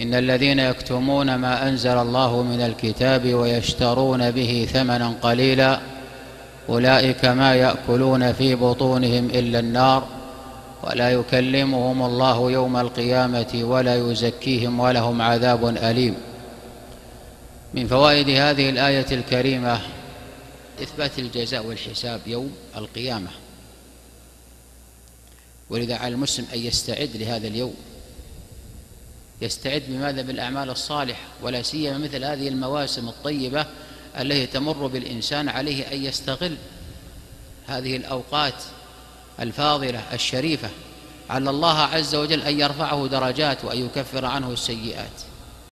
إن الذين يكتمون ما أنزل الله من الكتاب ويشترون به ثمنا قليلا أولئك ما يأكلون في بطونهم إلا النار ولا يكلمهم الله يوم القيامة ولا يزكيهم ولهم عذاب أليم. من فوائد هذه الآية الكريمة إثبات الجزاء والحساب يوم القيامة. ولذا على المسلم أن يستعد لهذا اليوم. يستعد بماذا بالأعمال الصالحة ولا سيما مثل هذه المواسم الطيبة التي تمر بالإنسان عليه أن يستغل هذه الأوقات الفاضلة الشريفة. على الله عز وجل أن يرفعه درجات وأن يكفر عنه السيئات.